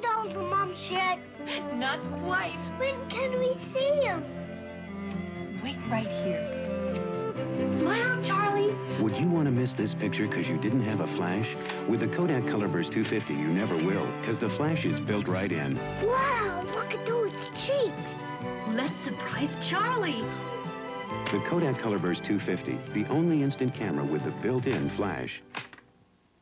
the yet? Not quite. When can we see him? Wait right here. Smile, Charlie. Would you want to miss this picture because you didn't have a flash? With the Kodak Colorburst 250, you never will, because the flash is built right in. Wow, look at those cheeks. Let's surprise Charlie. The Kodak Colorburst 250, the only instant camera with the built-in flash.